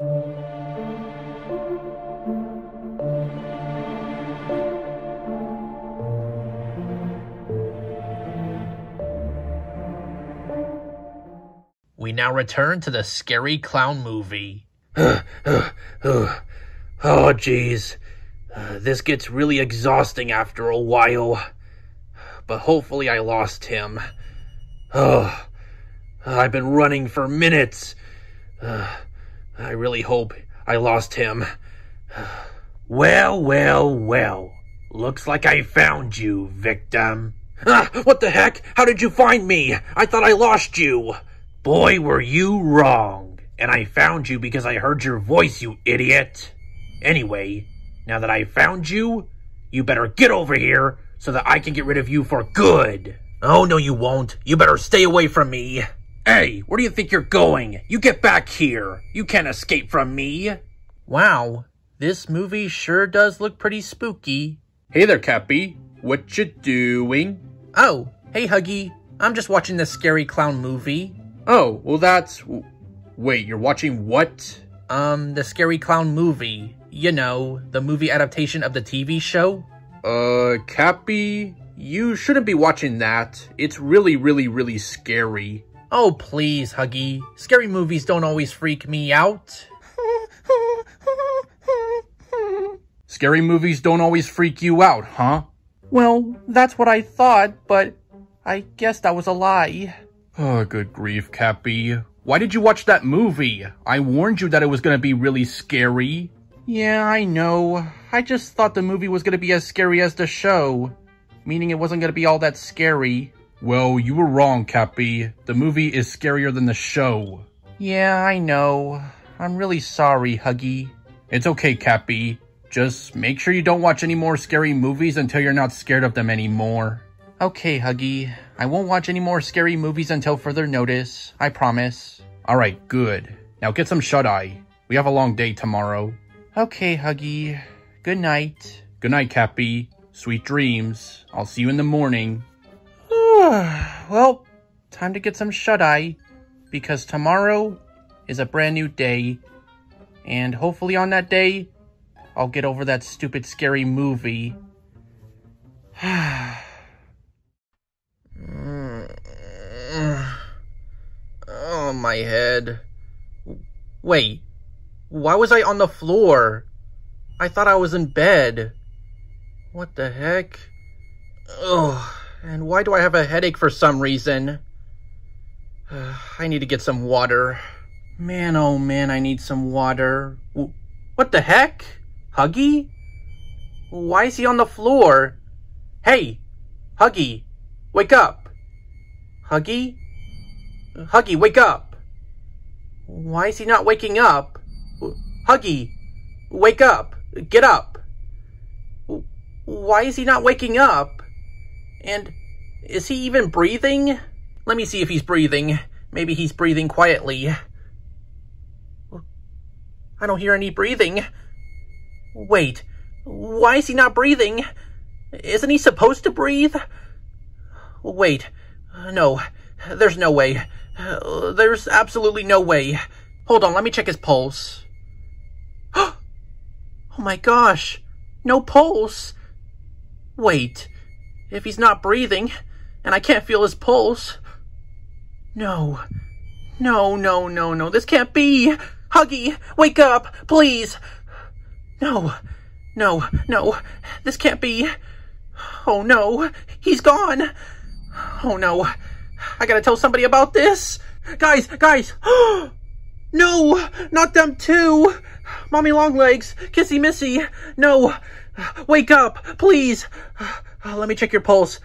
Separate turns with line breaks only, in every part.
We now return to the scary clown movie.
oh, jeez. Uh, this gets really exhausting after a while. But hopefully I lost him. Oh, I've been running for minutes. Uh, I really hope I lost him. Well, well, well. Looks like I found you, victim. Ah, what the heck? How did you find me? I thought I lost you. Boy, were you wrong. And I found you because I heard your voice, you idiot. Anyway, now that I found you, you better get over here so that I can get rid of you for good. Oh, no, you won't. You better stay away from me. Hey, where do you think you're going? You get back here. You can't escape from me.
Wow, this movie sure does look pretty spooky.
Hey there, Cat-Bee. What you doing?
Oh, hey Huggy. I'm just watching this scary clown movie.
Oh, well that's... Wait, you're watching what?
Um, the scary clown movie. You know, the movie adaptation of the TV show.
Uh, Cat-Bee, you shouldn't be watching that. It's really, really, really scary.
Oh, please, Huggy. Scary movies don't always freak me out.
Scary movies don't always freak you out, huh?
Well, that's what I thought, but I guess that was a lie.
Oh, good grief, Cat-Bee. Why did you watch that movie? I warned you that it was gonna be really scary.
Yeah, I know. I just thought the movie was gonna be as scary as the show. Meaning it wasn't gonna be all that scary.
Well, you were wrong, Cat-Bee. The movie is scarier than the show.
Yeah, I know. I'm really sorry, Huggy.
It's okay, Cat-Bee. Just make sure you don't watch any more scary movies until you're not scared of them anymore.
Okay, Huggy. I won't watch any more scary movies until further notice. I promise.
Alright, good. Now get some shut-eye. We have a long day tomorrow.
Okay, Huggy. Good night.
Good night, Cat-Bee. Sweet dreams. I'll see you in the morning.
well, time to get some shut-eye. Because tomorrow is a brand new day. And hopefully on that day, I'll get over that stupid scary movie. oh, my head. Wait, why was I on the floor? I thought I was in bed. What the heck? Ugh, and why do I have a headache for some reason? I need to get some water. Man, oh man, I need some water. What the heck? Huggy? Why is he on the floor? Hey, Huggy, wake up. Huggy? Huggy, wake up. Why is he not waking up? Huggy, wake up. Get up. Why is he not waking up? And is he even breathing? Let me see if he's breathing. Maybe he's breathing quietly. I don't hear any breathing. Wait, why is he not breathing? Isn't he supposed to breathe? Wait, no, there's no way. There's absolutely no way. Hold on, let me check his pulse. oh my gosh, no pulse. Wait, if he's not breathing, and I can't feel his pulse. No, no, no, no, no, this can't be. Huggy, wake up, please. No, no, no, this can't be. Oh no, he's gone. Oh no, I gotta tell somebody about this. Guys, guys, no, not them too. Mommy Longlegs, Kissy Missy, no, wake up, please. Uh, let me check your pulse.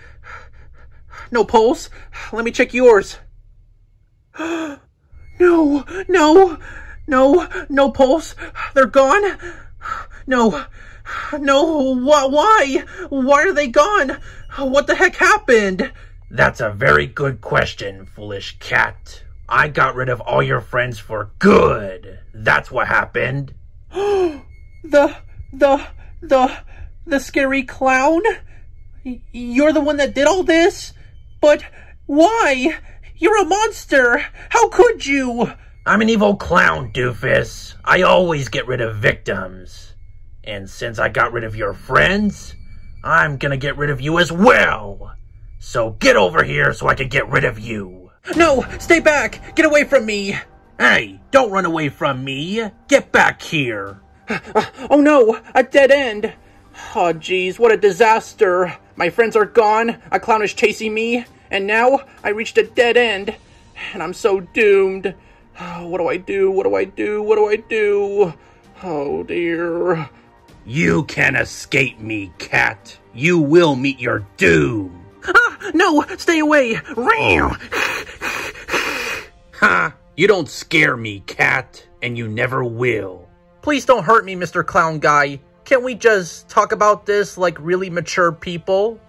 No pulse? Let me check yours. No, no, no, no pulse. They're gone. No, no, wh why? Why are they gone? What the heck happened?
That's a very good question, foolish cat. I got rid of all your friends for good. That's what happened.
the, the, the, the scary clown? You're the one that did all this? But why? You're a monster! How could you? I'm an evil clown, doofus. I always get rid of victims. And since I got rid of your friends, I'm gonna get rid of you as well. So get over here so I can get rid of you.
No! Stay back! Get away from me!
Hey, don't run away from me. Get back here.
Uh, oh no! A dead end! Oh jeez, what a disaster! My friends are gone, a clown is chasing me, and now I reached a dead end. And I'm so doomed. Oh, What do I do? What do I do? What do I do? Oh dear.
You can't escape me, cat. You will meet your doom.
Ah, no! Stay away! Ram.
ha! You don't scare me, cat, and you never will.
Please don't hurt me, Mr. Clown Guy. Can't we just talk about this like really mature people?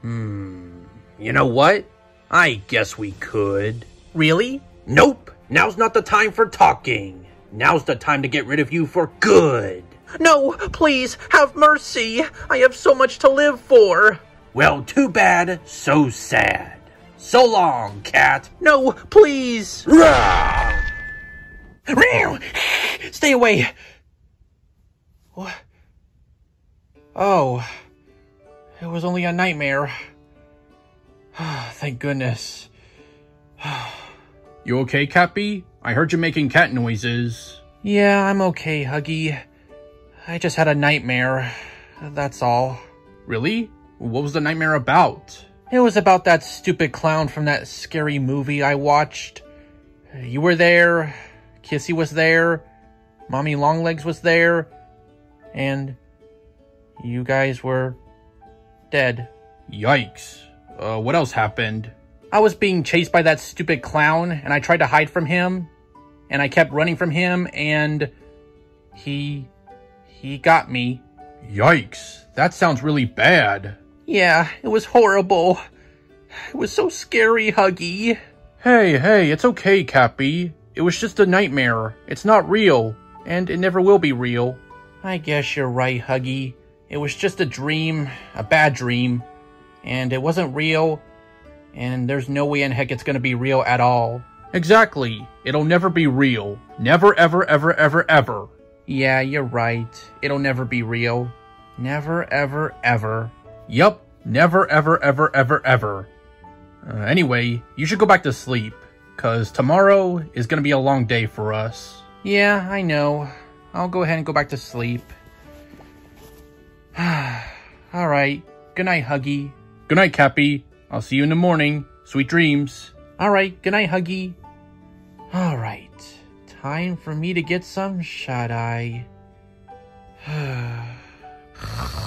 Hmm. You know what? I guess we could.
Really?
Nope. Now's not the time for talking. Now's the time to get rid of you for good.
No, please, have mercy. I have so much to live for.
Well, too bad, so sad. So long, cat.
No, please. Rawr! Stay away. What? Oh. It was only a nightmare. Thank goodness.
you okay, Cat-Bee? I heard you making cat noises.
Yeah, I'm okay, Huggy. I just had a nightmare. That's all.
Really? What was the nightmare about?
It was about that stupid clown from that scary movie I watched. You were there, Kissy was there, Mommy Longlegs was there, and you guys were dead.
Yikes. Uh, what else happened?
I was being chased by that stupid clown, and I tried to hide from him, and I kept running from him, and he he got me.
Yikes. That sounds really bad.
Yeah, it was horrible. It was so scary, Huggy.
Hey, hey, it's okay, Cat-Bee. It was just a nightmare. It's not real, and it never will be real.
I guess you're right, Huggy. It was just a dream, a bad dream, and it wasn't real, and there's no way in heck it's gonna be real at all.
Exactly. It'll never be real. Never, ever, ever, ever, ever.
Yeah, you're right. It'll never be real. Never, ever, ever.
Yup, never, ever, ever, ever, ever. Uh, anyway, you should go back to sleep, cause tomorrow is gonna be a long day for us.
Yeah, I know. I'll go ahead and go back to sleep. Alright, good night, Huggy.
Good night, Cat-Bee. I'll see you in the morning. Sweet dreams.
Alright, good night, Huggy. Alright. Time for me to get some shut-eye.